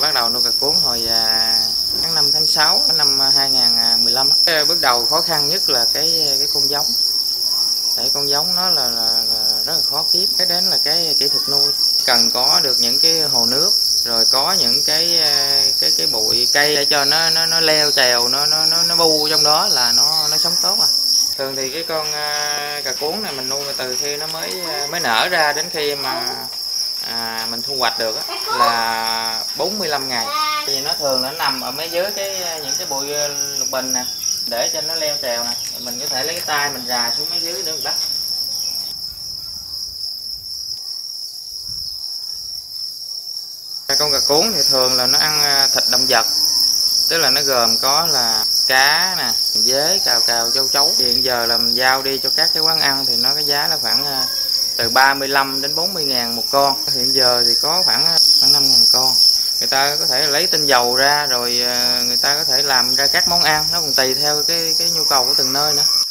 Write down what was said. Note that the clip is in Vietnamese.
bắt đầu nuôi cà cuốn hồi à, tháng 5 tháng 6 năm à, 2015 cái à, bước đầu khó khăn nhất là cái cái con giống. Tại con giống nó là, là, là rất là khó kiếm. Cái đến là cái kỹ thuật nuôi. Cần có được những cái hồ nước rồi có những cái ờ, cái cái bụi cây để cho nó nó nó leo trèo nó nó nó nó bu trong đó là nó nó sống tốt à. Thường thì cái con ờ, cà cuốn này mình nuôi từ khi nó mới ờ, mới nở ra đến khi mà à, mình thu hoạch được á, là 45 ngày. Thì nó thường nó nằm ở mấy dưới cái những cái bụi lục bình nè để cho nó leo trèo nè. Mình có thể lấy cái tay mình rà xuống mấy dưới để mình bắt. Con gà cuốn thì thường là nó ăn à, thịt động vật. Tức là nó gồm có là cá nè, dế, cào cào, châu chấu. Hiện giờ là mình giao đi cho các cái quán ăn thì nó cái giá là khoảng à, từ 35 đến 40 ngàn một con. Hiện giờ thì có khoảng à, khoảng 5 ngàn con. Người ta có thể lấy tinh dầu ra rồi người ta có thể làm ra các món ăn. Nó còn tùy theo cái cái nhu cầu của từng nơi nữa.